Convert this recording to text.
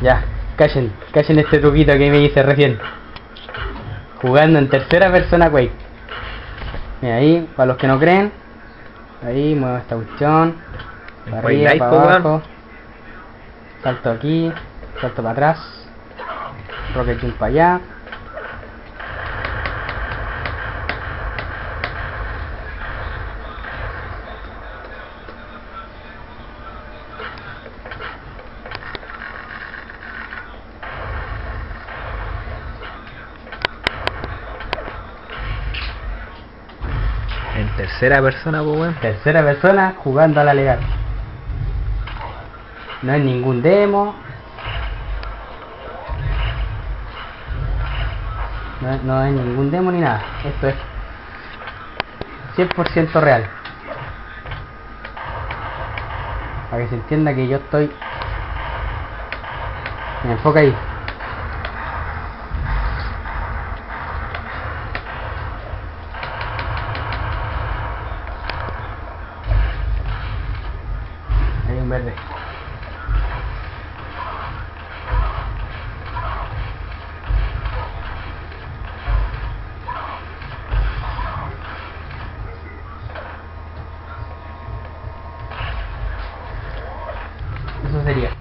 Ya, callen, callen este truquito que me hice recién. Jugando en tercera persona Quake. Mira ahí, para los que no creen. Ahí, muevo esta cuestión. Para arriba, para weón. abajo. Salto aquí, salto para atrás. Rocket jump para allá. Tercera persona, pues weón. Tercera persona jugando a la legal. No es ningún demo. No no es ningún demo ni nada. Esto es 100% real. Para que se entienda que yo estoy... Me enfoca ahí. en verde. Eso sería.